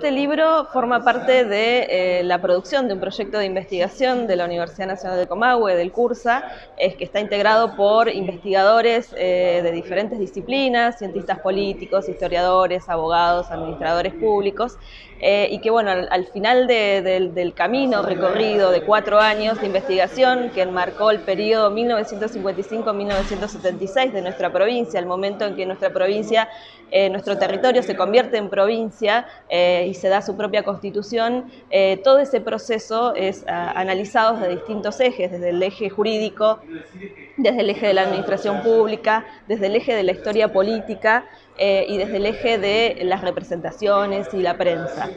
este libro forma parte de eh, la producción de un proyecto de investigación de la Universidad Nacional de Comahue, del CURSA, es que está integrado por investigadores eh, de diferentes disciplinas, cientistas políticos, historiadores, abogados, administradores públicos, eh, y que bueno, al, final del camino recorrido de cuatro años de investigación que enmarcó el periodo 1955-1976 de nuestra provincia, el momento en que nuestra provincia, nuestro territorio se convierte en provincia, y se da su propia constitución, eh, todo ese proceso es ah, analizado desde distintos ejes, desde el eje jurídico, desde el eje de la administración pública, desde el eje de la historia política eh, y desde el eje de las representaciones y la prensa.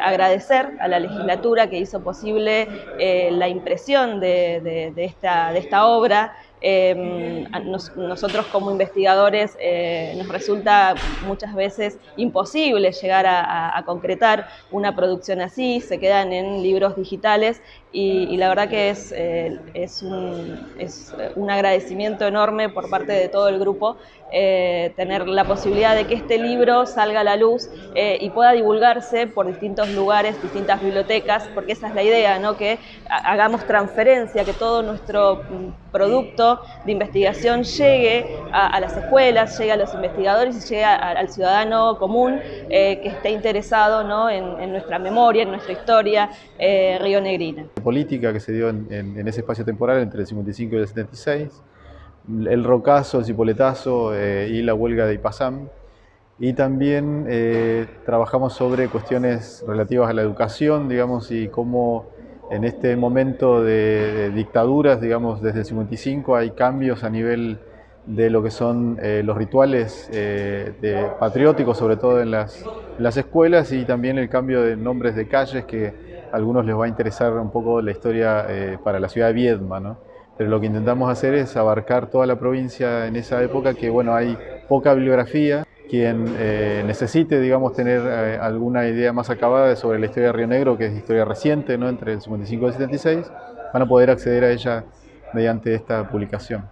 agradecer a la legislatura que hizo posible la impresión de, esta, de esta obra, Em, nosotros como investigadores eh, nos resulta muchas veces imposible llegar a, concretar una producción así, se quedan en libros digitales y, la verdad que es, eh, es, un, es, un, agradecimiento enorme por parte de todo el grupo eh, tener la posibilidad de que este libro salga a la luz y pueda divulgarse por distintos lugares, distintas bibliotecas, porque esa es la idea, ¿no? que hagamos transferencia, que todo nuestro mm, de investigación llegue a, las escuelas, llegue a los investigadores y llegue al ciudadano común eh, que esté interesado ¿no? en, nuestra memoria, en nuestra historia eh, rionegrina. La política que se dio en, ese espacio temporal entre el 55 y el 76, el rocazo, el cipoletazo eh, y la huelga de Ipazam. Y también trabajamos sobre cuestiones relativas a la educación, digamos, y cómo en este momento de, dictaduras, digamos, desde el 55 hay cambios a nivel de lo que son eh, los rituales eh, patrióticos, sobre todo en las, escuelas, y también el cambio de nombres de calles, que a algunos les va a interesar un poco la historia eh, para la ciudad de Viedma. ¿no? Pero lo que intentamos hacer es abarcar toda la provincia en esa época, que bueno, hay poca bibliografía, quien eh, necesite, digamos, tener eh, alguna idea más acabada sobre la historia de Río Negro, que es historia reciente, ¿no? entre el 55 y el 76, van a poder acceder a ella mediante esta publicación.